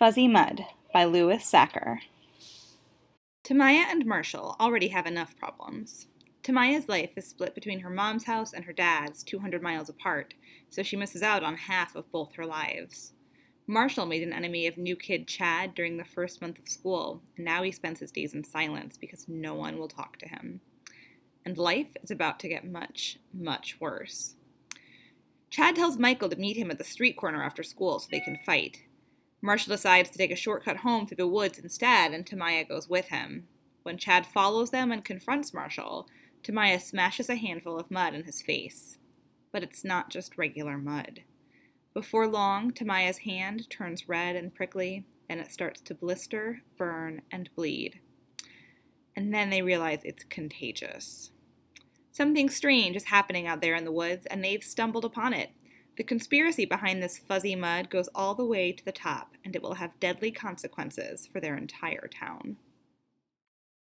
Fuzzy Mud by Louis Sachar. Tamaya and Marshall already have enough problems. Tamaya's life is split between her mom's house and her dad's, 200 miles apart, so she misses out on half of both her lives. Marshall made an enemy of new kid Chad during the first month of school, and now he spends his days in silence because no one will talk to him. And life is about to get much, much worse. Chad tells Michael to meet him at the street corner after school so they can fight. Marshall decides to take a shortcut home through the woods instead, and Tamaya goes with him. When Chad follows them and confronts Marshall, Tamaya smashes a handful of mud in his face. But it's not just regular mud. Before long, Tamaya's hand turns red and prickly, and it starts to blister, burn, and bleed. And then they realize it's contagious. Something strange is happening out there in the woods, and they've stumbled upon it. The conspiracy behind this fuzzy mud goes all the way to the top, and it will have deadly consequences for their entire town.